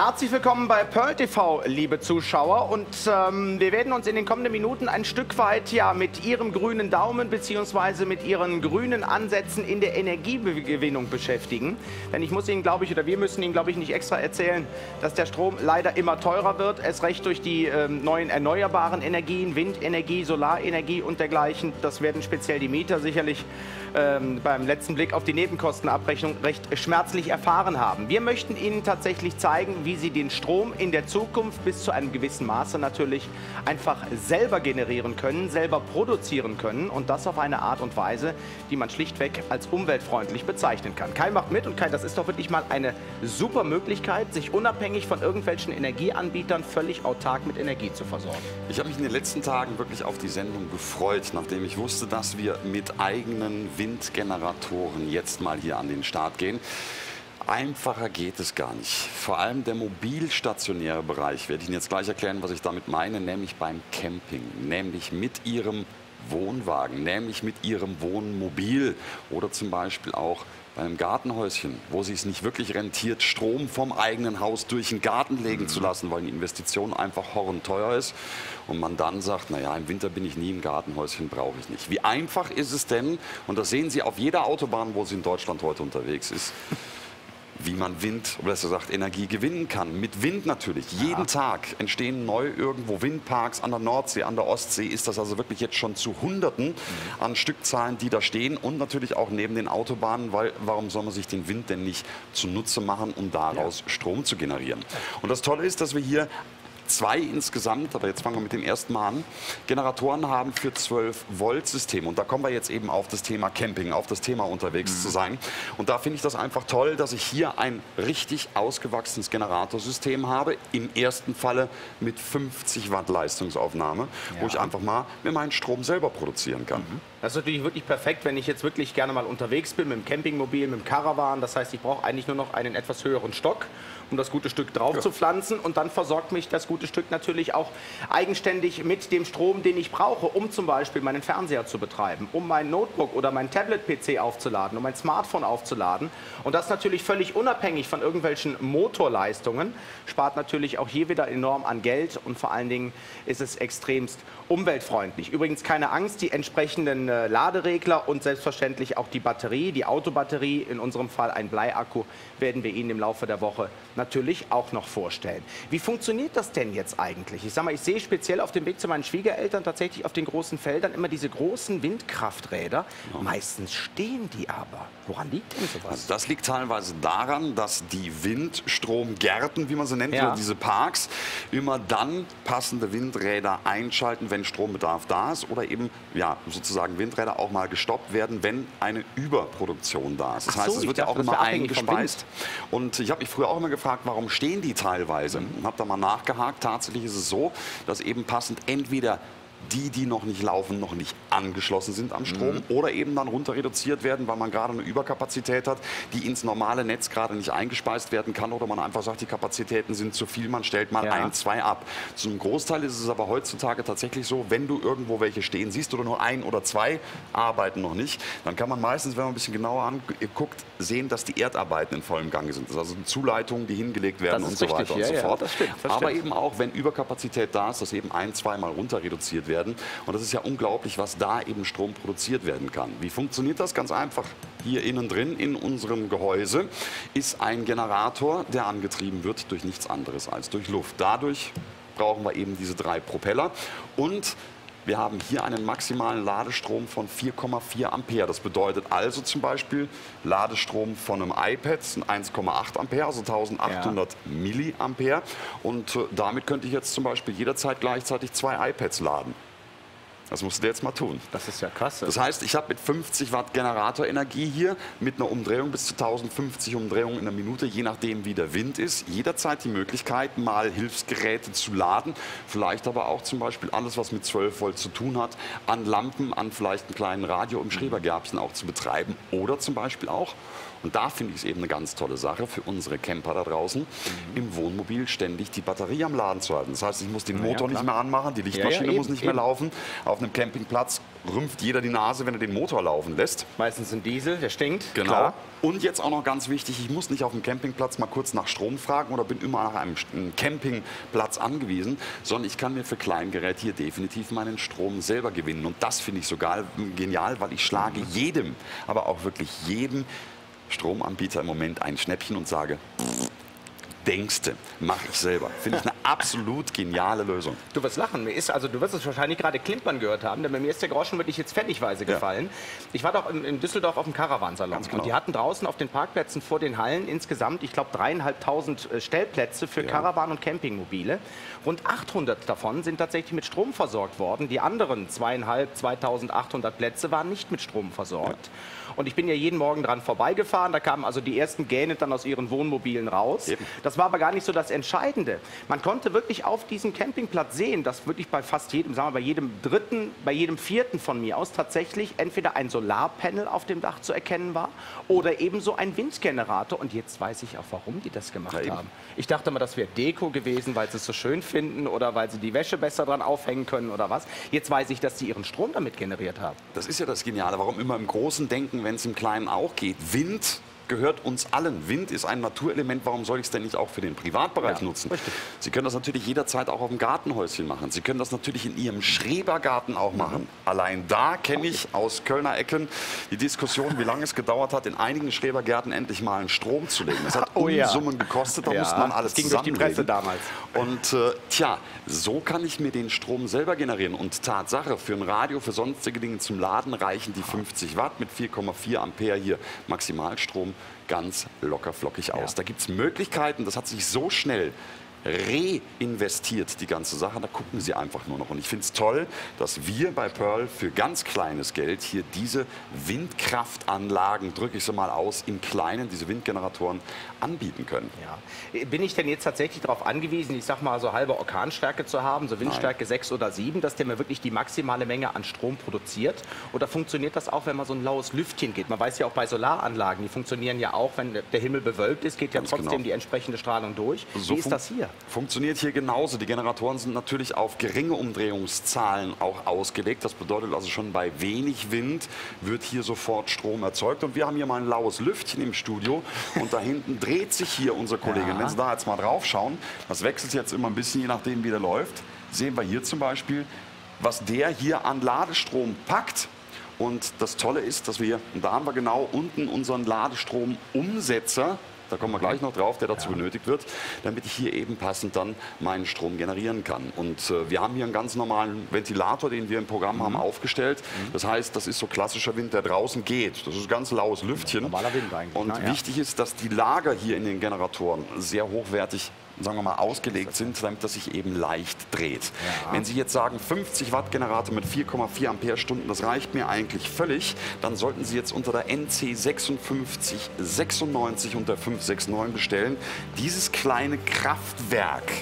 Herzlich willkommen bei Pearl TV, liebe Zuschauer. Und ähm, wir werden uns in den kommenden Minuten ein Stück weit ja mit Ihrem grünen Daumen bzw. mit Ihren grünen Ansätzen in der Energiegewinnung beschäftigen. Denn ich muss Ihnen, glaube ich, oder wir müssen Ihnen, glaube ich, nicht extra erzählen, dass der Strom leider immer teurer wird. Es recht durch die ähm, neuen erneuerbaren Energien, Windenergie, Solarenergie und dergleichen. Das werden speziell die Mieter sicherlich ähm, beim letzten Blick auf die Nebenkostenabrechnung recht schmerzlich erfahren haben. Wir möchten Ihnen tatsächlich zeigen, wie Sie den Strom in der Zukunft bis zu einem gewissen Maße natürlich einfach selber generieren können, selber produzieren können und das auf eine Art und Weise, die man schlichtweg als umweltfreundlich bezeichnen kann. Kai macht mit und Kai, das ist doch wirklich mal eine super Möglichkeit, sich unabhängig von irgendwelchen Energieanbietern völlig autark mit Energie zu versorgen. Ich habe mich in den letzten Tagen wirklich auf die Sendung gefreut, nachdem ich wusste, dass wir mit eigenen Windgeneratoren jetzt mal hier an den Start gehen. Einfacher geht es gar nicht. Vor allem der mobilstationäre Bereich, werde ich Ihnen jetzt gleich erklären, was ich damit meine, nämlich beim Camping, nämlich mit Ihrem Wohnwagen, nämlich mit Ihrem Wohnmobil oder zum Beispiel auch bei einem Gartenhäuschen, wo sich es nicht wirklich rentiert, Strom vom eigenen Haus durch den Garten legen mhm. zu lassen, weil die Investition einfach horrenteuer ist und man dann sagt, naja, im Winter bin ich nie im Gartenhäuschen, brauche ich nicht. Wie einfach ist es denn, und das sehen Sie auf jeder Autobahn, wo sie in Deutschland heute unterwegs ist, wie man Wind, oder besser gesagt Energie gewinnen kann. Mit Wind natürlich. Ja. Jeden Tag entstehen neu irgendwo Windparks an der Nordsee, an der Ostsee. Ist das also wirklich jetzt schon zu Hunderten mhm. an Stückzahlen, die da stehen und natürlich auch neben den Autobahnen, weil warum soll man sich den Wind denn nicht zunutze machen, um daraus ja. Strom zu generieren? Und das Tolle ist, dass wir hier zwei insgesamt, aber jetzt fangen wir mit dem ersten Mal an, Generatoren haben für 12 Volt Systeme. Und da kommen wir jetzt eben auf das Thema Camping, auf das Thema unterwegs mhm. zu sein. Und da finde ich das einfach toll, dass ich hier ein richtig ausgewachsenes Generatorsystem habe. Im ersten Falle mit 50 Watt Leistungsaufnahme, ja. wo ich einfach mal mir meinen Strom selber produzieren kann. Mhm. Das ist natürlich wirklich perfekt, wenn ich jetzt wirklich gerne mal unterwegs bin mit dem Campingmobil, mit dem Caravan. Das heißt, ich brauche eigentlich nur noch einen etwas höheren Stock, um das gute Stück drauf ja. zu pflanzen. Und dann versorgt mich das gute Stück natürlich auch eigenständig mit dem Strom, den ich brauche, um zum Beispiel meinen Fernseher zu betreiben, um mein Notebook oder mein Tablet-PC aufzuladen, um mein Smartphone aufzuladen. Und das natürlich völlig unabhängig von irgendwelchen Motorleistungen. Spart natürlich auch hier wieder enorm an Geld und vor allen Dingen ist es extremst umweltfreundlich. Übrigens keine Angst, die entsprechenden äh, Laderegler und selbstverständlich auch die Batterie, die Autobatterie, in unserem Fall ein Bleiakku, werden wir Ihnen im Laufe der Woche natürlich auch noch vorstellen. Wie funktioniert das denn jetzt eigentlich? Ich sage mal, ich sehe speziell auf dem Weg zu meinen Schwiegereltern tatsächlich auf den großen Feldern immer diese großen Windkrafträder. Ja. Meistens stehen die aber. Woran liegt denn sowas? Also das liegt teilweise daran, dass die Windstromgärten, wie man sie nennt, ja. oder diese Parks, immer dann passende Windräder einschalten, wenn Strombedarf da ist oder eben ja, sozusagen Windräder auch mal gestoppt werden, wenn eine Überproduktion da ist. Das so, heißt, es wird ja auch immer eingespeist. Und ich habe mich früher auch immer gefragt, warum stehen die teilweise? Und habe da mal nachgehakt. Tatsächlich ist es so, dass eben passend entweder die, die noch nicht laufen, noch nicht angeschlossen sind am Strom mhm. oder eben dann runter reduziert werden, weil man gerade eine Überkapazität hat, die ins normale Netz gerade nicht eingespeist werden kann oder man einfach sagt, die Kapazitäten sind zu viel, man stellt mal ja. ein, zwei ab. Zum Großteil ist es aber heutzutage tatsächlich so, wenn du irgendwo welche stehen siehst oder nur ein oder zwei arbeiten noch nicht, dann kann man meistens, wenn man ein bisschen genauer anguckt, sehen, dass die Erdarbeiten in vollem Gange sind. Das ist also Zuleitungen, die hingelegt werden und so richtig. weiter ja, und so fort. Ja, stimmt, aber eben auch, wenn Überkapazität da ist, dass eben ein, zweimal runter reduziert werden. Und das ist ja unglaublich, was da eben Strom produziert werden kann. Wie funktioniert das? Ganz einfach. Hier innen drin in unserem Gehäuse ist ein Generator, der angetrieben wird durch nichts anderes als durch Luft. Dadurch brauchen wir eben diese drei Propeller und wir haben hier einen maximalen Ladestrom von 4,4 Ampere. Das bedeutet also zum Beispiel Ladestrom von einem iPad sind 1,8 Ampere, also 1800 ja. Milliampere. Und äh, damit könnte ich jetzt zum Beispiel jederzeit gleichzeitig zwei iPads laden. Das musst du jetzt mal tun. Das ist ja krass. Das heißt, ich habe mit 50 Watt Generatorenergie hier mit einer Umdrehung bis zu 1050 Umdrehungen in der Minute, je nachdem wie der Wind ist, jederzeit die Möglichkeit, mal Hilfsgeräte zu laden. Vielleicht aber auch zum Beispiel alles, was mit 12 Volt zu tun hat, an Lampen, an vielleicht einen kleinen Radio im Schrebergärbchen auch zu betreiben. Oder zum Beispiel auch und da finde ich es eben eine ganz tolle Sache für unsere Camper da draußen, mhm. im Wohnmobil ständig die Batterie am Laden zu halten. Das heißt, ich muss den Motor ja, nicht mehr anmachen, die Lichtmaschine ja, ja, eben, muss nicht eben. mehr laufen. Auf auf einem Campingplatz rümpft jeder die Nase, wenn er den Motor laufen lässt. Meistens ein Diesel, der stinkt. Genau. Klar. Und jetzt auch noch ganz wichtig, ich muss nicht auf dem Campingplatz mal kurz nach Strom fragen oder bin immer nach einem Campingplatz angewiesen, sondern ich kann mir für Kleingerät hier definitiv meinen Strom selber gewinnen. Und das finde ich sogar genial, weil ich schlage jedem, aber auch wirklich jedem Stromanbieter im Moment ein Schnäppchen und sage, denkste, mache ich selber. Finde ich eine absolut geniale Lösung. Du wirst lachen. Mir ist, also du wirst es wahrscheinlich gerade klimpern gehört haben, denn bei mir ist der Groschen wirklich jetzt pfennigweise ja. gefallen. Ich war doch in, in Düsseldorf auf dem Caravansalon genau. und die hatten draußen auf den Parkplätzen vor den Hallen insgesamt, ich glaube, dreieinhalbtausend äh, Stellplätze für ja. Caravan- und Campingmobile. Rund 800 davon sind tatsächlich mit Strom versorgt worden. Die anderen zweieinhalb, 2800 Plätze waren nicht mit Strom versorgt. Ja. Und ich bin ja jeden Morgen dran vorbeigefahren. Da kamen also die ersten Gähne dann aus ihren Wohnmobilen raus. Eben. Das war aber gar nicht so das Entscheidende. Man konnte wirklich auf diesem Campingplatz sehen, dass wirklich bei fast jedem, sagen wir bei jedem dritten, bei jedem vierten von mir aus tatsächlich entweder ein Solarpanel auf dem Dach zu erkennen war oder ebenso ein Windgenerator. Und jetzt weiß ich auch, warum die das gemacht ja, haben. Ich dachte mal, das wäre Deko gewesen, weil sie es so schön finden oder weil sie die Wäsche besser dran aufhängen können oder was. Jetzt weiß ich, dass sie ihren Strom damit generiert haben. Das ist ja das Geniale. Warum immer im Großen denken, wenn es im Kleinen auch geht. Wind gehört uns allen. Wind ist ein Naturelement, warum soll ich es denn nicht auch für den Privatbereich ja, nutzen? Richtig. Sie können das natürlich jederzeit auch auf dem Gartenhäuschen machen. Sie können das natürlich in Ihrem Schrebergarten auch mhm. machen. Allein da kenne ich aus Kölner Ecken die Diskussion, wie lange es gedauert hat, in einigen Schrebergärten endlich mal einen Strom zu legen. Das hat oh, Unsummen ja. gekostet, da ja, musste man alles das ging durch die Presse damals. Und äh, tja, so kann ich mir den Strom selber generieren. Und Tatsache, für ein Radio, für sonstige Dinge zum Laden reichen die 50 Watt mit 4,4 Ampere hier Maximalstrom ganz locker flockig aus. Ja. Da gibt es Möglichkeiten, das hat sich so schnell reinvestiert, die ganze Sache. Da gucken sie einfach nur noch. Und ich finde es toll, dass wir bei Pearl für ganz kleines Geld hier diese Windkraftanlagen, drücke ich so mal aus, im Kleinen, diese Windgeneratoren anbieten können. Ja. Bin ich denn jetzt tatsächlich darauf angewiesen, ich sag mal so halbe Orkanstärke zu haben, so Windstärke Nein. 6 oder 7, dass der mir wirklich die maximale Menge an Strom produziert? Oder funktioniert das auch, wenn man so ein laues Lüftchen geht? Man weiß ja auch bei Solaranlagen, die funktionieren ja auch, wenn der Himmel bewölkt ist, geht ja ganz trotzdem genau. die entsprechende Strahlung durch. So Wie ist das hier? Funktioniert hier genauso. Die Generatoren sind natürlich auf geringe Umdrehungszahlen auch ausgelegt. Das bedeutet also schon bei wenig Wind wird hier sofort Strom erzeugt. Und wir haben hier mal ein laues Lüftchen im Studio und da hinten dreht sich hier unsere Kollegin. Ja. Wenn Sie da jetzt mal drauf schauen, das wechselt jetzt immer ein bisschen, je nachdem wie der läuft, sehen wir hier zum Beispiel, was der hier an Ladestrom packt. Und das Tolle ist, dass wir, und da haben wir genau unten unseren Ladestromumsetzer, da kommen wir gleich noch drauf, der dazu ja. benötigt wird, damit ich hier eben passend dann meinen Strom generieren kann. Und äh, wir haben hier einen ganz normalen Ventilator, den wir im Programm mhm. haben, aufgestellt. Mhm. Das heißt, das ist so klassischer Wind, der draußen geht. Das ist ganz laues Lüftchen. Normaler Wind eigentlich. Und Na, ja. wichtig ist, dass die Lager hier in den Generatoren sehr hochwertig sagen wir mal, ausgelegt sind, damit das sich eben leicht dreht. Ja. Wenn Sie jetzt sagen, 50 Watt Generator mit 4,4 Ampere-Stunden, das reicht mir eigentlich völlig, dann sollten Sie jetzt unter der NC 5696 und der 569 bestellen. Dieses kleine Kraftwerk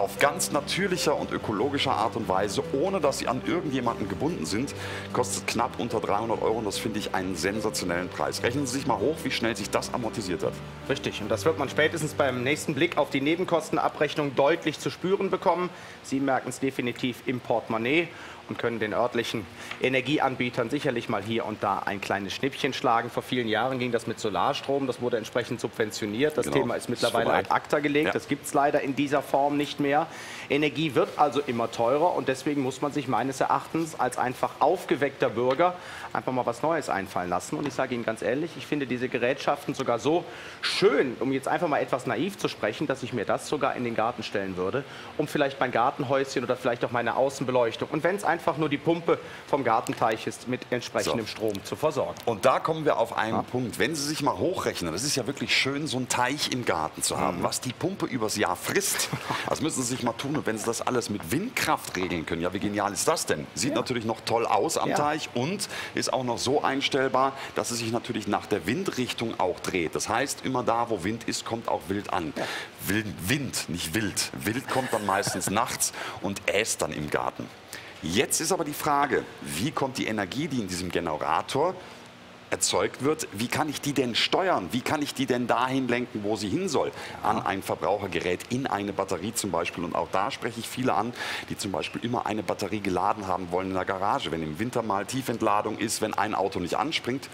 auf ganz natürlicher und ökologischer Art und Weise, ohne dass sie an irgendjemanden gebunden sind, kostet knapp unter 300 Euro und das finde ich einen sensationellen Preis. Rechnen Sie sich mal hoch, wie schnell sich das amortisiert hat. Richtig, und das wird man spätestens beim nächsten Blick auf die Nebenkostenabrechnung deutlich zu spüren bekommen. Sie merken es definitiv im Portemonnaie und können den örtlichen Energieanbietern sicherlich mal hier und da ein kleines Schnippchen schlagen. Vor vielen Jahren ging das mit Solarstrom, das wurde entsprechend subventioniert. Das genau. Thema ist mittlerweile ad acta gelegt. Ja. Das gibt es leider in dieser Form nicht mehr. Energie wird also immer teurer und deswegen muss man sich meines Erachtens als einfach aufgeweckter Bürger einfach mal was Neues einfallen lassen. Und ich sage Ihnen ganz ehrlich, ich finde diese Gerätschaften sogar so schön, um jetzt einfach mal etwas naiv zu sprechen, dass ich mir das sogar in den Garten stellen würde, um vielleicht mein Gartenhäuschen oder vielleicht auch meine Außenbeleuchtung und wenn es einfach einfach nur die Pumpe vom Gartenteich ist, mit entsprechendem so. Strom zu versorgen. Und da kommen wir auf einen ja. Punkt. Wenn Sie sich mal hochrechnen, das ist ja wirklich schön, so einen Teich im Garten zu haben, mhm. was die Pumpe übers Jahr frisst. Das müssen Sie sich mal tun. Und wenn Sie das alles mit Windkraft regeln können, ja, wie genial ist das denn? Sieht ja. natürlich noch toll aus am ja. Teich und ist auch noch so einstellbar, dass es sich natürlich nach der Windrichtung auch dreht. Das heißt, immer da, wo Wind ist, kommt auch Wild an. Wild, Wind, nicht Wild. Wild kommt dann meistens nachts und äst dann im Garten. Jetzt ist aber die Frage, wie kommt die Energie, die in diesem Generator erzeugt wird, wie kann ich die denn steuern? Wie kann ich die denn dahin lenken, wo sie hin soll? An ein Verbrauchergerät, in eine Batterie zum Beispiel. Und auch da spreche ich viele an, die zum Beispiel immer eine Batterie geladen haben wollen in der Garage. Wenn im Winter mal Tiefentladung ist, wenn ein Auto nicht anspringt,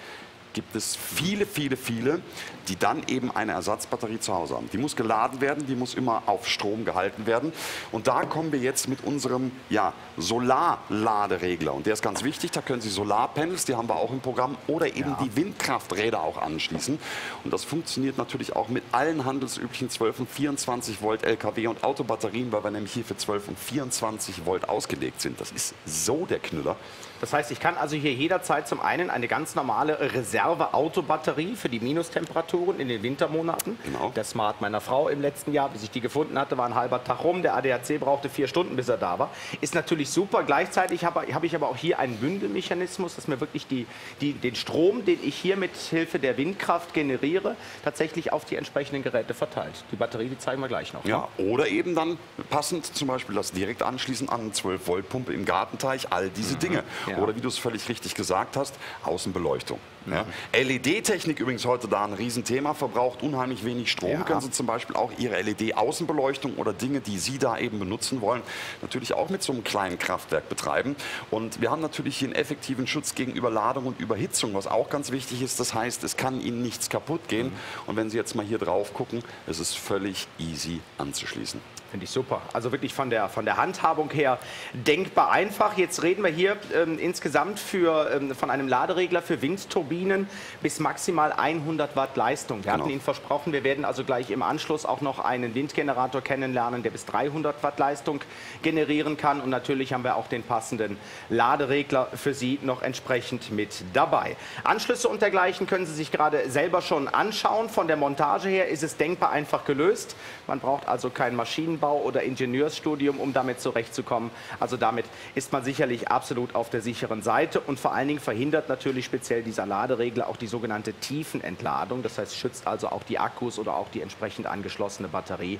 gibt es viele, viele, viele, die dann eben eine Ersatzbatterie zu Hause haben. Die muss geladen werden, die muss immer auf Strom gehalten werden. Und da kommen wir jetzt mit unserem ja, Solarladeregler. Und der ist ganz wichtig, da können Sie Solarpanels, die haben wir auch im Programm, oder eben ja. die Windkrafträder auch anschließen. Und das funktioniert natürlich auch mit allen handelsüblichen 12 und 24 Volt LKW und Autobatterien, weil wir nämlich hier für 12 und 24 Volt ausgelegt sind. Das ist so der Knüller. Das heißt, ich kann also hier jederzeit zum einen eine ganz normale Reserve-Autobatterie für die Minustemperaturen in den Wintermonaten. Genau. Der Smart meiner Frau im letzten Jahr, bis ich die gefunden hatte, war ein halber Tag rum. Der ADAC brauchte vier Stunden, bis er da war. Ist natürlich super. Gleichzeitig habe, habe ich aber auch hier einen Bündelmechanismus, dass mir wirklich die, die, den Strom, den ich hier mit Hilfe der Windkraft generiere, tatsächlich auf die entsprechenden Geräte verteilt. Die Batterie, die zeigen wir gleich noch. Ja, ne? oder eben dann passend zum Beispiel das direkt anschließen an eine 12-Volt-Pumpe im Gartenteich, all diese mhm. Dinge. Ja. Oder wie du es völlig richtig gesagt hast, Außenbeleuchtung. Ja. LED-Technik übrigens heute da ein Riesenthema, verbraucht unheimlich wenig Strom. Ja. Können Sie zum Beispiel auch Ihre LED-Außenbeleuchtung oder Dinge, die Sie da eben benutzen wollen, natürlich auch mit so einem kleinen Kraftwerk betreiben. Und wir haben natürlich hier einen effektiven Schutz gegen Überladung und Überhitzung, was auch ganz wichtig ist. Das heißt, es kann Ihnen nichts kaputt gehen. Mhm. Und wenn Sie jetzt mal hier drauf gucken, es ist völlig easy anzuschließen. Finde ich super. Also wirklich von der, von der Handhabung her denkbar einfach. Jetzt reden wir hier ähm, insgesamt für, ähm, von einem Laderegler für Windturbinen bis maximal 100 Watt Leistung. Wir genau. hatten Ihnen versprochen, wir werden also gleich im Anschluss auch noch einen Windgenerator kennenlernen, der bis 300 Watt Leistung generieren kann. Und natürlich haben wir auch den passenden Laderegler für Sie noch entsprechend mit dabei. Anschlüsse und dergleichen können Sie sich gerade selber schon anschauen. Von der Montage her ist es denkbar einfach gelöst. Man braucht also keinen Maschinen Maschinenbau oder Ingenieursstudium, um damit zurechtzukommen. Also damit ist man sicherlich absolut auf der sicheren Seite und vor allen Dingen verhindert natürlich speziell dieser Laderegler auch die sogenannte Tiefenentladung. Das heißt, schützt also auch die Akkus oder auch die entsprechend angeschlossene Batterie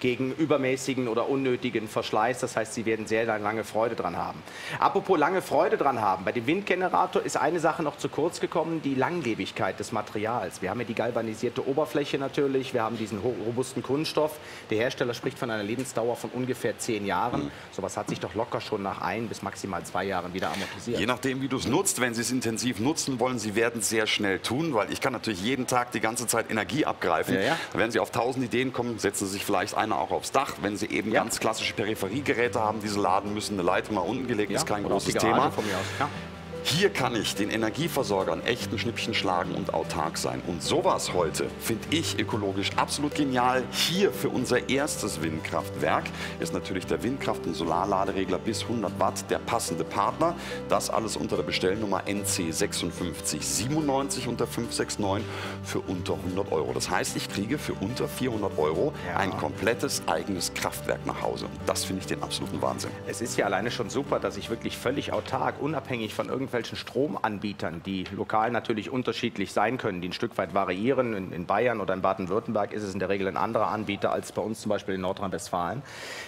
gegen übermäßigen oder unnötigen Verschleiß. Das heißt, Sie werden sehr lange Freude dran haben. Apropos lange Freude dran haben. Bei dem Windgenerator ist eine Sache noch zu kurz gekommen, die Langlebigkeit des Materials. Wir haben ja die galvanisierte Oberfläche natürlich, wir haben diesen robusten Kunststoff. Der Hersteller spricht von einer Lebensdauer von ungefähr zehn Jahren. Mhm. Sowas hat sich doch locker schon nach ein bis maximal zwei Jahren wieder amortisiert. Je nachdem, wie du es nutzt, wenn Sie es intensiv nutzen wollen, Sie werden es sehr schnell tun, weil ich kann natürlich jeden Tag die ganze Zeit Energie abgreifen. Ja, ja. Werden Sie auf tausend Ideen kommen, setzen Sie sich vielleicht einer auch aufs Dach. Wenn Sie eben ja. ganz klassische Peripheriegeräte haben, diese laden müssen, eine Leitung mal unten gelegt, ist kein großes Thema. Hier kann ich den Energieversorgern echten Schnippchen schlagen und autark sein. Und sowas heute finde ich ökologisch absolut genial. Hier für unser erstes Windkraftwerk ist natürlich der Windkraft- und Solarladeregler bis 100 Watt der passende Partner. Das alles unter der Bestellnummer NC 5697 unter 569 für unter 100 Euro. Das heißt, ich kriege für unter 400 Euro ja. ein komplettes eigenes Kraftwerk nach Hause. Und das finde ich den absoluten Wahnsinn. Es ist ja alleine schon super, dass ich wirklich völlig autark, unabhängig von irgendwelchen irgendwelchen Stromanbietern, die lokal natürlich unterschiedlich sein können, die ein Stück weit variieren. In, in Bayern oder in Baden-Württemberg ist es in der Regel ein anderer Anbieter als bei uns zum Beispiel in Nordrhein-Westfalen.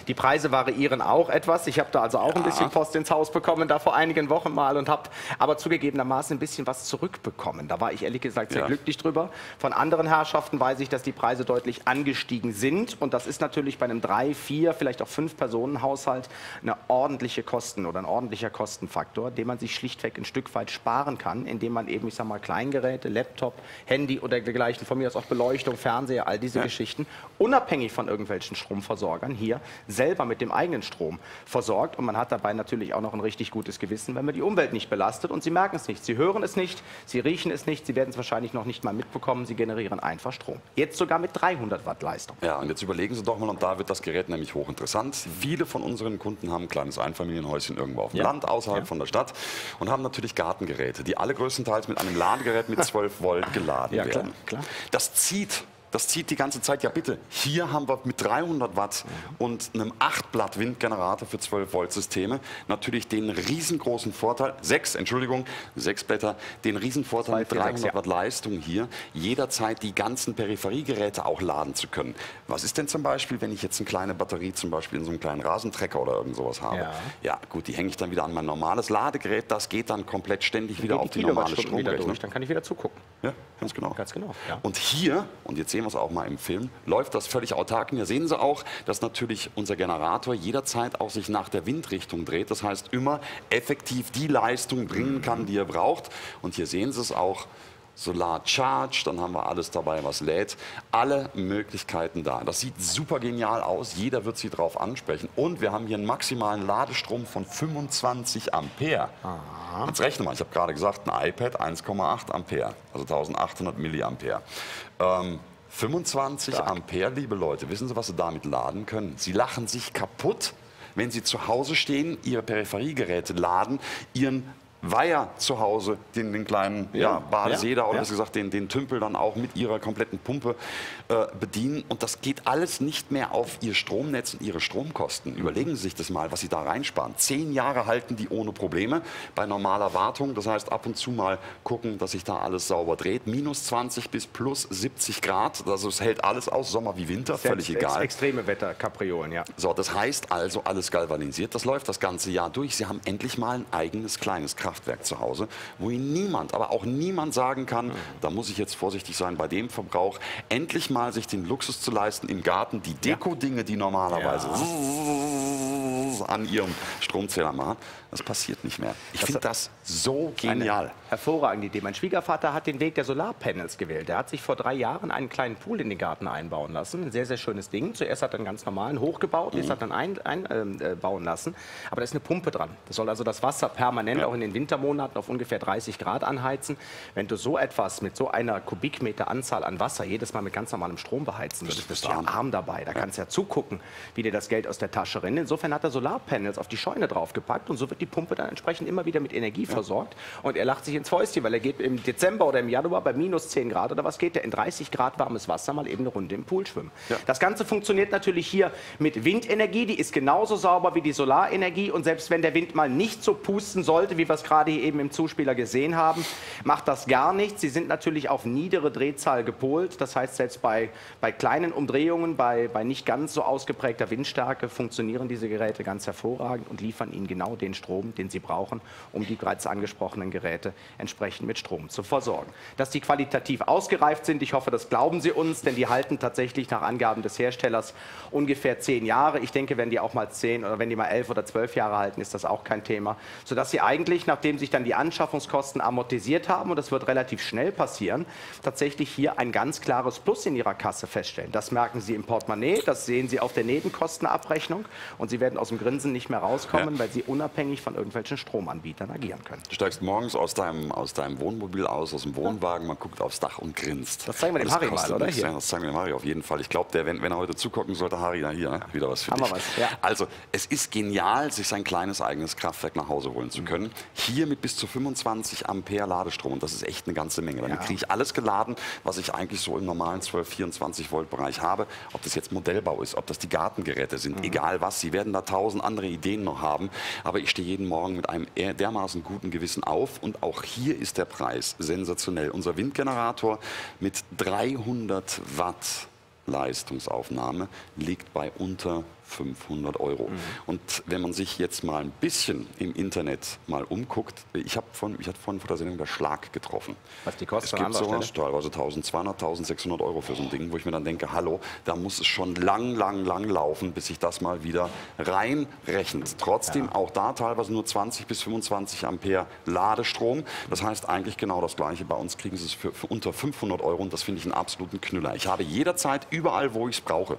Die Preise variieren auch etwas. Ich habe da also auch ja. ein bisschen Post ins Haus bekommen, da vor einigen Wochen mal und habe aber zugegebenermaßen ein bisschen was zurückbekommen. Da war ich ehrlich gesagt sehr ja. glücklich drüber. Von anderen Herrschaften weiß ich, dass die Preise deutlich angestiegen sind und das ist natürlich bei einem drei, vier, vielleicht auch fünf Personen Haushalt eine ordentliche Kosten oder ein ordentlicher Kostenfaktor, den man sich schlichtweg ein Stück weit sparen kann, indem man eben, ich sag mal, Kleingeräte, Laptop, Handy oder dergleichen, von mir aus auch Beleuchtung, Fernseher, all diese ja. Geschichten, unabhängig von irgendwelchen Stromversorgern hier selber mit dem eigenen Strom versorgt. Und man hat dabei natürlich auch noch ein richtig gutes Gewissen, wenn man die Umwelt nicht belastet. Und Sie merken es nicht, Sie hören es nicht, Sie riechen es nicht, Sie werden es wahrscheinlich noch nicht mal mitbekommen, Sie generieren einfach Strom. Jetzt sogar mit 300 Watt Leistung. Ja, und jetzt überlegen Sie doch mal, und da wird das Gerät nämlich hochinteressant. Viele von unseren Kunden haben ein kleines Einfamilienhäuschen irgendwo auf dem ja. Land, außerhalb ja. von der Stadt und haben natürlich Gartengeräte, die alle größtenteils mit einem Ladegerät mit 12 Volt geladen ja, werden. Klar, klar. Das zieht das zieht die ganze Zeit. Ja bitte, hier haben wir mit 300 Watt und einem 8-Blatt Windgenerator für 12 Volt Systeme natürlich den riesengroßen Vorteil, 6, Entschuldigung, 6 Blätter, den riesen Vorteil mit 300 6, Watt. Leistung hier, jederzeit die ganzen Peripheriegeräte auch laden zu können. Was ist denn zum Beispiel, wenn ich jetzt eine kleine Batterie zum Beispiel in so einem kleinen Rasentrecker oder irgend sowas habe? Ja, ja gut, die hänge ich dann wieder an mein normales Ladegerät, das geht dann komplett ständig wieder auf die normale Stromrechnung. Dann kann ich wieder zugucken. Ja, ganz genau. Ganz genau. Ja. Und hier, und jetzt sehen wir es auch mal im Film, läuft das völlig autark. hier sehen Sie auch, dass natürlich unser Generator jederzeit auch sich nach der Windrichtung dreht. Das heißt, immer effektiv die Leistung bringen kann, die er braucht. Und hier sehen Sie es auch, Solar Charge, dann haben wir alles dabei, was lädt. Alle Möglichkeiten da. Das sieht super genial aus. Jeder wird Sie darauf ansprechen. Und wir haben hier einen maximalen Ladestrom von 25 Ampere. Aha. Jetzt rechne mal. Ich habe gerade gesagt, ein iPad 1,8 Ampere, also 1800 Milliampere. Ähm, 25 Stark. Ampere, liebe Leute, wissen Sie, was Sie damit laden können? Sie lachen sich kaputt, wenn Sie zu Hause stehen, Ihre Peripheriegeräte laden, Ihren Weiher zu Hause, den, den kleinen ja, ja, Badeseder ja, oder ja. gesagt den, den Tümpel dann auch mit ihrer kompletten Pumpe äh, bedienen. Und das geht alles nicht mehr auf ihr Stromnetz und ihre Stromkosten. Überlegen Sie sich das mal, was Sie da reinsparen. Zehn Jahre halten die ohne Probleme bei normaler Wartung. Das heißt, ab und zu mal gucken, dass sich da alles sauber dreht. Minus 20 bis plus 70 Grad. Also es hält alles aus, Sommer wie Winter, völlig Selbst, egal. Extreme Wetter, Kapriolen, ja. So, das heißt also, alles galvanisiert. Das läuft das ganze Jahr durch. Sie haben endlich mal ein eigenes kleines Kraftwerk. Kraftwerk zu Hause, wo Ihnen niemand, aber auch niemand sagen kann, mhm. da muss ich jetzt vorsichtig sein bei dem Verbrauch, endlich mal sich den Luxus zu leisten, im Garten die Deko-Dinge, die normalerweise ja. An Ihrem Stromzähler machen, das passiert nicht mehr. Ich finde das so genial. Hervorragende Idee. Mein Schwiegervater hat den Weg der Solarpanels gewählt. Er hat sich vor drei Jahren einen kleinen Pool in den Garten einbauen lassen. Ein sehr, sehr schönes Ding. Zuerst hat er einen ganz normalen hochgebaut, mhm. jetzt hat er einen einbauen ein, äh, lassen. Aber da ist eine Pumpe dran. Das soll also das Wasser permanent ja. auch in den Wintermonaten auf ungefähr 30 Grad anheizen. Wenn du so etwas mit so einer Kubikmeter Anzahl an Wasser jedes Mal mit ganz normalem Strom beheizen würdest, bist du ja arm dabei. Da ja. kannst du ja zugucken, wie dir das Geld aus der Tasche rennt. Insofern hat er Solarpanels auf die Scheune draufgepackt und so wird die Pumpe dann entsprechend immer wieder mit Energie ja. versorgt. Und er lacht sich ins Fäustchen, weil er geht im Dezember oder im Januar bei minus 10 Grad oder was geht er in 30 Grad warmes Wasser mal eben eine Runde im Pool schwimmen. Ja. Das Ganze funktioniert natürlich hier mit Windenergie, die ist genauso sauber wie die Solarenergie und selbst wenn der Wind mal nicht so pusten sollte, wie wir es gerade hier eben im Zuspieler gesehen haben, macht das gar nichts. Sie sind natürlich auf niedere Drehzahl gepolt, das heißt selbst bei, bei kleinen Umdrehungen, bei, bei nicht ganz so ausgeprägter Windstärke funktionieren diese Geräte ganz hervorragend und liefern Ihnen genau den Strom, den Sie brauchen, um die bereits angesprochenen Geräte entsprechend mit Strom zu versorgen. Dass die qualitativ ausgereift sind, ich hoffe, das glauben Sie uns, denn die halten tatsächlich nach Angaben des Herstellers ungefähr zehn Jahre. Ich denke, wenn die auch mal zehn oder wenn die mal elf oder zwölf Jahre halten, ist das auch kein Thema. Sodass Sie eigentlich, nachdem sich dann die Anschaffungskosten amortisiert haben, und das wird relativ schnell passieren, tatsächlich hier ein ganz klares Plus in Ihrer Kasse feststellen. Das merken Sie im Portemonnaie, das sehen Sie auf der Nebenkostenabrechnung und Sie werden aus dem Grinsen nicht mehr rauskommen, ja. weil Sie unabhängig von irgendwelchen Stromanbietern agieren können. Du steigst morgens aus deinem, aus deinem Wohnmobil aus, aus dem Wohnwagen, man guckt aufs Dach und grinst. Das zeigen wir dem Harry mal, oder? Hier. Das zeigen wir dem Harry auf jeden Fall. Ich glaube, wenn, wenn er heute zugucken sollte, Harry, na hier, ne? wieder was für Haben dich. Was, ja. Also, es ist genial, sich sein kleines eigenes Kraftwerk nach Hause holen zu können. Hier mit bis zu 25 Ampere Ladestrom. Und das ist echt eine ganze Menge. Damit ja. kriege ich alles geladen, was ich eigentlich so im normalen 12, 24 Volt Bereich habe. Ob das jetzt Modellbau ist, ob das die Gartengeräte sind, mhm. egal was. Sie werden da tausend andere Ideen noch haben. Aber ich stehe jeden Morgen mit einem dermaßen guten Gewissen auf. Und auch hier ist der Preis sensationell. Unser Windgenerator mit 300 Watt Leistungsaufnahme liegt bei unter 500 Euro. Mhm. Und wenn man sich jetzt mal ein bisschen im Internet mal umguckt, ich habe von, ich hatte vorhin vor der Sendung der Schlag getroffen. Was die kostet? Es gibt sowas, teilweise 1200, 1600 Euro für so ein Ding, wo ich mir dann denke, hallo, da muss es schon lang, lang, lang laufen, bis sich das mal wieder reinrechnet. Trotzdem ja. auch da teilweise nur 20 bis 25 Ampere Ladestrom. Das heißt eigentlich genau das Gleiche. Bei uns kriegen Sie es für, für unter 500 Euro und das finde ich einen absoluten Knüller. Ich habe jederzeit überall, wo ich es brauche.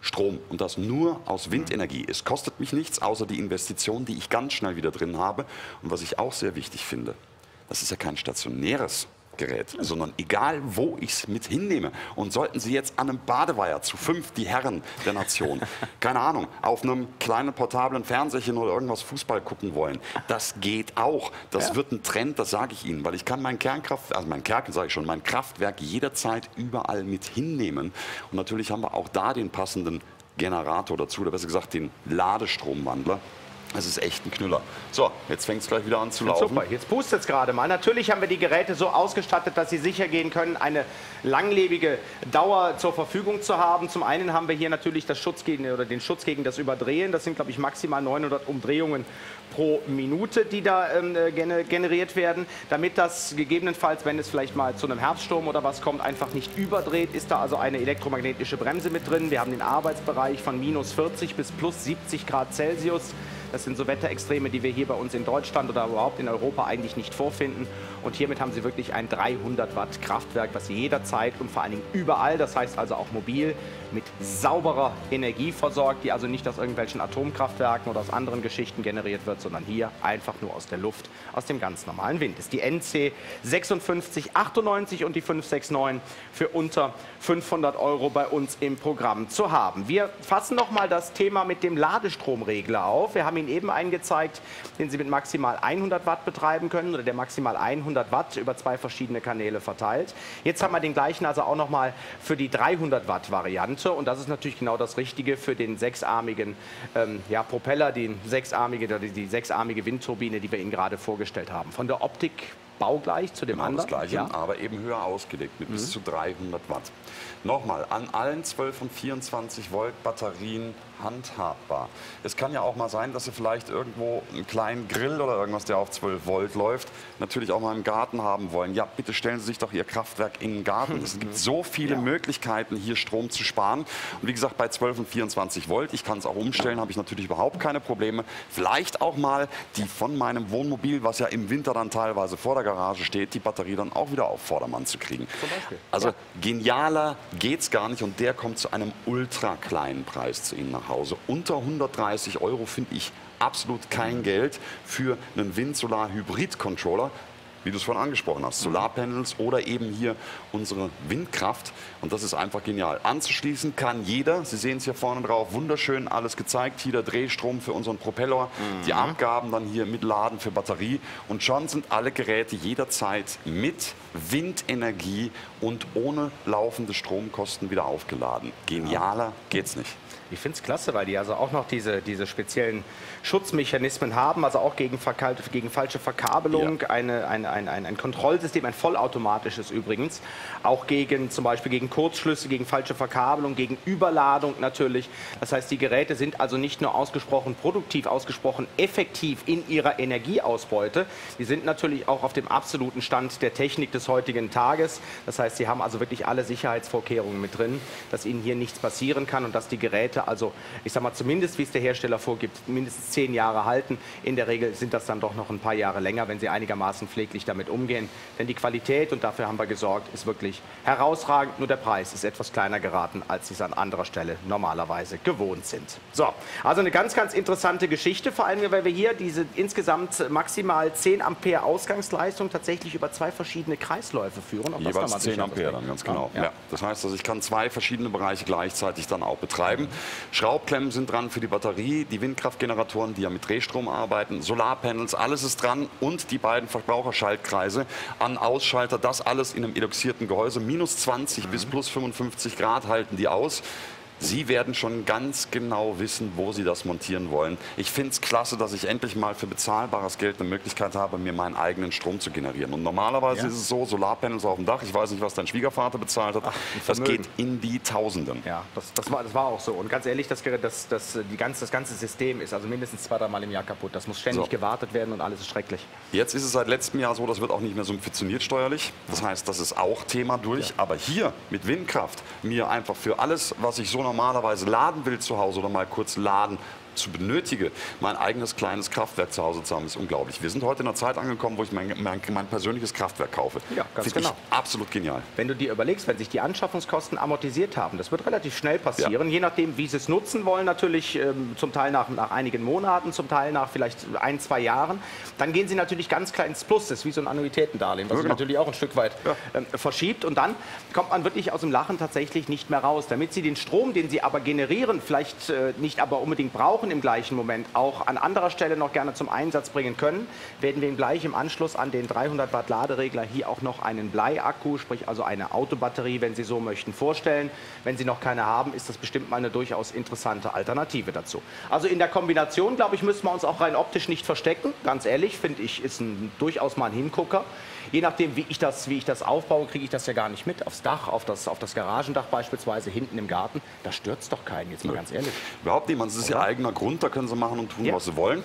Strom und das nur aus Windenergie. Es kostet mich nichts, außer die Investition, die ich ganz schnell wieder drin habe. Und was ich auch sehr wichtig finde, das ist ja kein stationäres Gerät, sondern egal, wo ich es mit hinnehme. Und sollten Sie jetzt an einem Badeweiher zu fünf, die Herren der Nation, keine Ahnung, auf einem kleinen portablen Fernseherchen oder irgendwas Fußball gucken wollen, das geht auch. Das ja. wird ein Trend, das sage ich Ihnen, weil ich kann mein Kernkraft, also mein Kerken sage ich schon, mein Kraftwerk jederzeit überall mit hinnehmen. Und natürlich haben wir auch da den passenden Generator dazu, oder besser gesagt den Ladestrommwandler. Das ist echt ein Knüller. So, jetzt fängt es gleich wieder an zu laufen. Super, jetzt pustet es gerade mal. Natürlich haben wir die Geräte so ausgestattet, dass sie sicher gehen können, eine langlebige Dauer zur Verfügung zu haben. Zum einen haben wir hier natürlich das Schutz gegen, oder den Schutz gegen das Überdrehen. Das sind, glaube ich, maximal 900 Umdrehungen pro Minute, die da ähm, äh, generiert werden. Damit das gegebenenfalls, wenn es vielleicht mal zu einem Herbststurm oder was kommt, einfach nicht überdreht, ist da also eine elektromagnetische Bremse mit drin. Wir haben den Arbeitsbereich von minus 40 bis plus 70 Grad Celsius. Das sind so Wetterextreme, die wir hier bei uns in Deutschland oder überhaupt in Europa eigentlich nicht vorfinden. Und hiermit haben Sie wirklich ein 300 Watt Kraftwerk, was Sie jederzeit und vor allen Dingen überall, das heißt also auch mobil, mit sauberer Energie versorgt, die also nicht aus irgendwelchen Atomkraftwerken oder aus anderen Geschichten generiert wird, sondern hier einfach nur aus der Luft, aus dem ganz normalen Wind. Das ist die NC 5698 und die 569 für unter 500 Euro bei uns im Programm zu haben. Wir fassen nochmal das Thema mit dem Ladestromregler auf. Wir haben Ihnen eben einen gezeigt, den Sie mit maximal 100 Watt betreiben können oder der maximal 100 Watt über zwei verschiedene Kanäle verteilt. Jetzt haben wir den gleichen also auch nochmal für die 300 Watt Variante und das ist natürlich genau das Richtige für den sechsarmigen ähm, ja, Propeller, die sechsarmige, die, die sechsarmige Windturbine, die wir Ihnen gerade vorgestellt haben. Von der Optik baugleich zu dem genau anderen. das gleiche, ja. aber eben höher ausgelegt mit mhm. bis zu 300 Watt. Nochmal, an allen 12 und 24 Volt Batterien handhabbar. Es kann ja auch mal sein, dass Sie vielleicht irgendwo einen kleinen Grill oder irgendwas, der auf 12 Volt läuft, natürlich auch mal im Garten haben wollen. Ja, bitte stellen Sie sich doch Ihr Kraftwerk in den Garten. Es gibt so viele ja. Möglichkeiten, hier Strom zu sparen. Und wie gesagt, bei 12 und 24 Volt, ich kann es auch umstellen, habe ich natürlich überhaupt keine Probleme. Vielleicht auch mal die von meinem Wohnmobil, was ja im Winter dann teilweise vor der Garage steht, die Batterie dann auch wieder auf Vordermann zu kriegen. Also genialer geht's gar nicht und der kommt zu einem ultra kleinen Preis zu Ihnen nach Hause. Unter 130 Euro finde ich absolut kein Geld für einen Wind-Solar-Hybrid-Controller wie du es vorhin angesprochen hast, Solarpanels oder eben hier unsere Windkraft. Und das ist einfach genial. Anzuschließen kann jeder. Sie sehen es hier vorne drauf, wunderschön alles gezeigt. Hier der Drehstrom für unseren Propeller, mhm. die Abgaben dann hier mit Laden für Batterie. Und schon sind alle Geräte jederzeit mit Windenergie und ohne laufende Stromkosten wieder aufgeladen. Genialer geht's nicht. Ich finde es klasse, weil die also auch noch diese, diese speziellen Schutzmechanismen haben, also auch gegen, gegen falsche Verkabelung, ja. eine, eine, ein, ein, ein Kontrollsystem, ein vollautomatisches übrigens, auch gegen zum Beispiel gegen Kurzschlüsse, gegen falsche Verkabelung, gegen Überladung natürlich. Das heißt, die Geräte sind also nicht nur ausgesprochen produktiv, ausgesprochen effektiv in ihrer Energieausbeute, die sind natürlich auch auf dem absoluten Stand der Technik des heutigen Tages. Das heißt, sie haben also wirklich alle Sicherheitsvorkehrungen mit drin, dass ihnen hier nichts passieren kann und dass die Geräte Geräte, also ich sage mal zumindest, wie es der Hersteller vorgibt, mindestens zehn Jahre halten. In der Regel sind das dann doch noch ein paar Jahre länger, wenn sie einigermaßen pfleglich damit umgehen. Denn die Qualität, und dafür haben wir gesorgt, ist wirklich herausragend. Nur der Preis ist etwas kleiner geraten, als sie es an anderer Stelle normalerweise gewohnt sind. So, also eine ganz, ganz interessante Geschichte, vor allem, weil wir hier diese insgesamt maximal 10 Ampere Ausgangsleistung tatsächlich über zwei verschiedene Kreisläufe führen. Auch Jeweils 10 Ampere dann, ganz genau. Ja. Ja. Das heißt, also ich kann zwei verschiedene Bereiche gleichzeitig dann auch betreiben. Schraubklemmen sind dran für die Batterie, die Windkraftgeneratoren, die ja mit Drehstrom arbeiten, Solarpanels, alles ist dran und die beiden Verbraucherschaltkreise an Ausschalter, das alles in einem eloxierten Gehäuse. Minus 20 mhm. bis plus 55 Grad halten die aus. Sie werden schon ganz genau wissen, wo Sie das montieren wollen. Ich finde es klasse, dass ich endlich mal für bezahlbares Geld eine Möglichkeit habe, mir meinen eigenen Strom zu generieren. Und normalerweise ja. ist es so, Solarpanels auf dem Dach, ich weiß nicht, was dein Schwiegervater bezahlt hat, Ach, das geht in die Tausenden. Ja, das, das, war, das war auch so. Und ganz ehrlich, das, das, das, die ganze, das ganze System ist also mindestens zwei, dreimal im Jahr kaputt. Das muss ständig so. gewartet werden und alles ist schrecklich. Jetzt ist es seit letztem Jahr so, das wird auch nicht mehr subventioniert steuerlich. Das heißt, das ist auch Thema durch. Ja. Aber hier mit Windkraft mir einfach für alles, was ich so normalerweise laden will zu Hause oder mal kurz laden zu benötige, mein eigenes kleines Kraftwerk zu Hause zu haben, ist unglaublich. Wir sind heute in einer Zeit angekommen, wo ich mein, mein, mein persönliches Kraftwerk kaufe. Ja, ganz Find genau. absolut genial. Wenn du dir überlegst, wenn sich die Anschaffungskosten amortisiert haben, das wird relativ schnell passieren, ja. je nachdem, wie sie es nutzen wollen, natürlich ähm, zum Teil nach, nach einigen Monaten, zum Teil nach vielleicht ein, zwei Jahren, dann gehen sie natürlich ganz klein ins Plus. Das ist wie so ein Annuitätendarlehen, was ja, genau. sich natürlich auch ein Stück weit ja. ähm, verschiebt. Und dann kommt man wirklich aus dem Lachen tatsächlich nicht mehr raus. Damit sie den Strom, den sie aber generieren, vielleicht äh, nicht aber unbedingt brauchen im gleichen Moment, auch an anderer Stelle noch gerne zum Einsatz bringen können, werden wir ihm gleich im Anschluss an den 300 Watt Laderegler hier auch noch einen Bleiakku, sprich also eine Autobatterie, wenn Sie so möchten, vorstellen. Wenn Sie noch keine haben, ist das bestimmt mal eine durchaus interessante Alternative dazu. Also in der Kombination, glaube ich, müssen wir uns auch rein optisch nicht verstecken. Ganz ehrlich, finde ich, ist ein, durchaus mal ein Hingucker je nachdem, wie ich das, wie ich das aufbaue, kriege ich das ja gar nicht mit. Aufs Dach, auf das, auf das Garagendach beispielsweise, hinten im Garten. Da stürzt doch keinen, jetzt mal ganz ehrlich. Überhaupt niemand. Das ist Oder? ihr eigener Grund, da können sie machen und tun, ja. was sie wollen.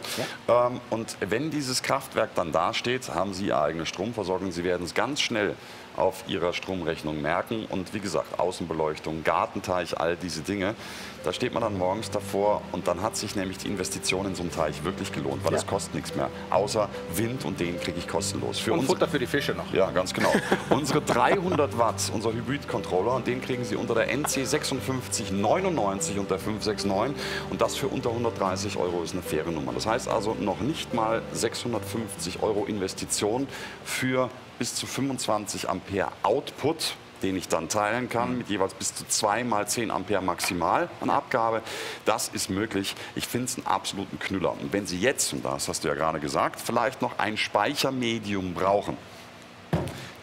Ja. Ähm, und wenn dieses Kraftwerk dann dasteht, haben sie ihre eigene Stromversorgung. Sie werden es ganz schnell auf ihrer Stromrechnung merken. Und wie gesagt, Außenbeleuchtung, Gartenteich, all diese Dinge. Da steht man dann morgens davor und dann hat sich nämlich die Investition in so einen Teich wirklich gelohnt, weil ja. das kostet nichts mehr. Außer Wind und den kriege ich kostenlos. Für und uns, Futter für die Fische noch. Ja, ganz genau. unsere 300 Watt, unser Hybrid-Controller, und den kriegen Sie unter der NC 5699 und der 569 und das für unter 130 Euro ist eine faire Nummer. Das heißt also noch nicht mal 650 Euro Investition für bis zu 25 Ampere Output den ich dann teilen kann mit jeweils bis zu 2 mal 10 Ampere maximal an Abgabe. Das ist möglich. Ich finde es einen absoluten Knüller. Und wenn Sie jetzt, und das hast du ja gerade gesagt, vielleicht noch ein Speichermedium brauchen,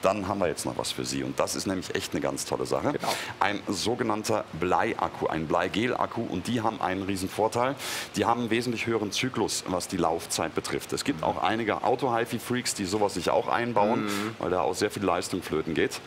dann haben wir jetzt noch was für Sie. Und das ist nämlich echt eine ganz tolle Sache. Genau. Ein sogenannter Bleiakku, ein Bleigel-Akku. Und die haben einen riesen Vorteil. Die haben einen wesentlich höheren Zyklus, was die Laufzeit betrifft. Es gibt auch einige Auto-HiFi-Freaks, die sowas sich auch einbauen, mhm. weil da auch sehr viel Leistung flöten geht.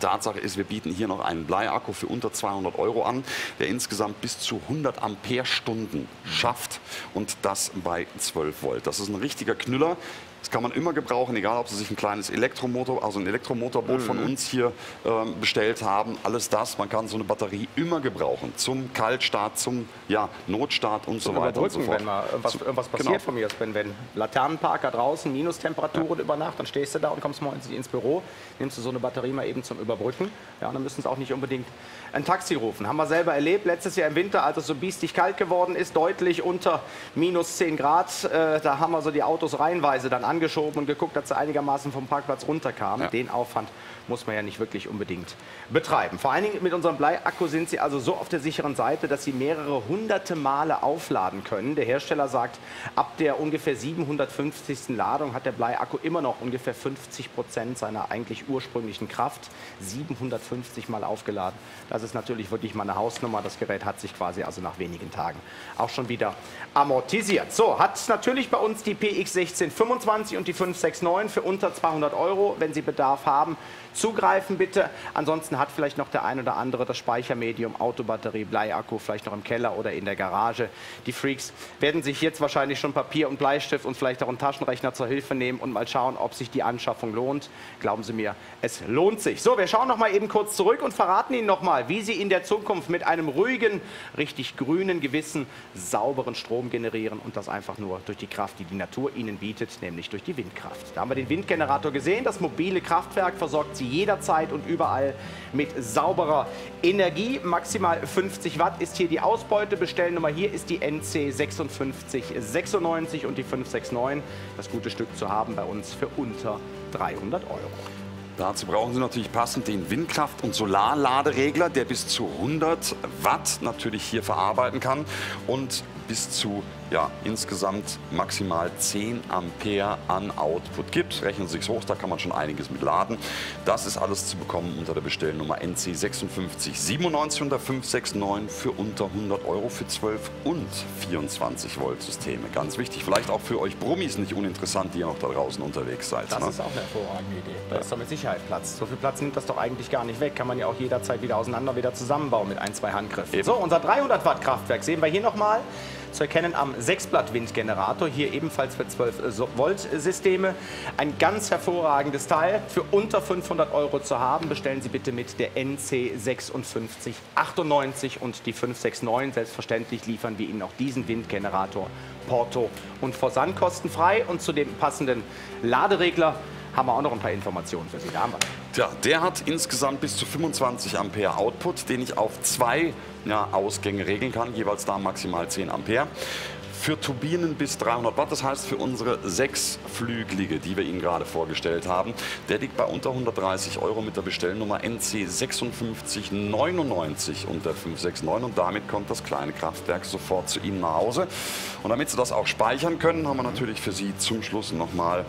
Tatsache ist, wir bieten hier noch einen Bleiakku für unter 200 Euro an, der insgesamt bis zu 100 Ampere-Stunden schafft und das bei 12 Volt. Das ist ein richtiger Knüller. Das kann man immer gebrauchen, egal ob Sie sich ein kleines Elektromotor, also ein Elektromotorboot mhm. von uns hier ähm, bestellt haben. Alles das, man kann so eine Batterie immer gebrauchen. Zum Kaltstart, zum ja, Notstart und zum so weiter und so fort. Wenn mal irgendwas, irgendwas passiert genau. von mir, wenn, wenn Laternenparker draußen, Minustemperaturen ja. über Nacht, dann stehst du da und kommst morgens ins Büro, nimmst du so eine Batterie mal eben zum Überbrücken. Ja, und dann müssen es auch nicht unbedingt ein Taxi rufen. Haben wir selber erlebt, letztes Jahr im Winter, als es so biestig kalt geworden ist, deutlich unter minus 10 Grad. Äh, da haben wir so die Autos reihenweise dann angeschoben und geguckt, dass sie einigermaßen vom Parkplatz runterkamen. Ja. Den Aufwand muss man ja nicht wirklich unbedingt betreiben. Vor allen Dingen mit unserem Bleiakku sind Sie also so auf der sicheren Seite, dass Sie mehrere hunderte Male aufladen können. Der Hersteller sagt, ab der ungefähr 750. Ladung hat der Bleiakku immer noch ungefähr 50 Prozent seiner eigentlich ursprünglichen Kraft. 750 Mal aufgeladen. Das ist natürlich wirklich mal eine Hausnummer. Das Gerät hat sich quasi also nach wenigen Tagen auch schon wieder amortisiert. So, hat natürlich bei uns die PX1625 und die 569 für unter 200 Euro, wenn Sie Bedarf haben zugreifen bitte. Ansonsten hat vielleicht noch der ein oder andere das Speichermedium, Autobatterie, Bleiakku, vielleicht noch im Keller oder in der Garage. Die Freaks werden sich jetzt wahrscheinlich schon Papier und Bleistift und vielleicht auch einen Taschenrechner zur Hilfe nehmen und mal schauen, ob sich die Anschaffung lohnt. Glauben Sie mir, es lohnt sich. So, wir schauen noch mal eben kurz zurück und verraten Ihnen noch mal, wie Sie in der Zukunft mit einem ruhigen, richtig grünen Gewissen sauberen Strom generieren und das einfach nur durch die Kraft, die die Natur Ihnen bietet, nämlich durch die Windkraft. Da haben wir den Windgenerator gesehen. Das mobile Kraftwerk versorgt Sie jederzeit und überall mit sauberer Energie. Maximal 50 Watt ist hier die Ausbeute. Bestellnummer hier ist die NC 5696 und die 569. Das gute Stück zu haben bei uns für unter 300 Euro. Dazu brauchen Sie natürlich passend den Windkraft- und Solarladeregler, der bis zu 100 Watt natürlich hier verarbeiten kann und bis zu ja, insgesamt maximal 10 Ampere an Output gibt. Rechnen Sie sich hoch, da kann man schon einiges mit laden. Das ist alles zu bekommen unter der Bestellnummer NC 5697 und der 569 für unter 100 Euro für 12 und 24 Volt Systeme. Ganz wichtig, vielleicht auch für euch Brummis nicht uninteressant, die ihr noch da draußen unterwegs seid. Das ne? ist auch eine hervorragende Idee. Da ja. ist doch mit Sicherheit Platz. So viel Platz nimmt das doch eigentlich gar nicht weg. Kann man ja auch jederzeit wieder auseinander wieder zusammenbauen mit ein, zwei Handgriffen. Eben. So, unser 300 Watt Kraftwerk sehen wir hier nochmal. Zu erkennen am 6-Blatt-Windgenerator, hier ebenfalls für 12 Volt Systeme. Ein ganz hervorragendes Teil, für unter 500 Euro zu haben. Bestellen Sie bitte mit der NC 5698 und die 569. Selbstverständlich liefern wir Ihnen auch diesen Windgenerator Porto und Versand kostenfrei. Und zu dem passenden Laderegler haben wir auch noch ein paar Informationen für Sie. Da haben wir. Tja, der hat insgesamt bis zu 25 Ampere Output, den ich auf zwei ja, Ausgänge regeln kann, jeweils da maximal 10 Ampere für Turbinen bis 300 Watt. Das heißt für unsere sechsflügelige, die wir Ihnen gerade vorgestellt haben. Der liegt bei unter 130 Euro mit der Bestellnummer NC 5699 und der 569 und damit kommt das kleine Kraftwerk sofort zu Ihnen nach Hause. Und damit Sie das auch speichern können, haben wir natürlich für Sie zum Schluss nochmal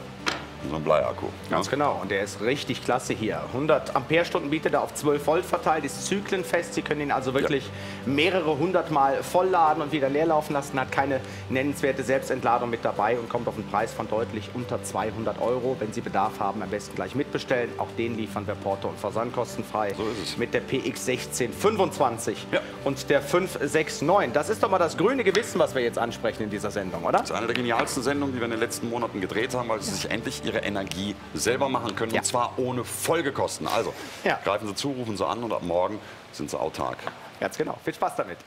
so ein Bleiakku. Ganz genau. Und der ist richtig klasse hier. 100 Ampere-Stunden bietet er auf 12 Volt verteilt, ist zyklenfest. Sie können ihn also wirklich ja. mehrere hundert Mal vollladen und wieder leer laufen lassen. Hat keine nennenswerte Selbstentladung mit dabei und kommt auf einen Preis von deutlich unter 200 Euro. Wenn Sie Bedarf haben, am besten gleich mitbestellen. Auch den liefern wir Porto und Versand kostenfrei. So ist es. Mit der PX 1625 ja. und der 569. Das ist doch mal das grüne Gewissen, was wir jetzt ansprechen in dieser Sendung, oder? Das ist eine der genialsten Sendungen, die wir in den letzten Monaten gedreht haben, weil Sie sich endlich Ihre ihre Energie selber machen können. Ja. Und zwar ohne Folgekosten. Also ja. greifen Sie zu, rufen Sie an und ab morgen sind Sie autark. Ganz genau. Viel Spaß damit.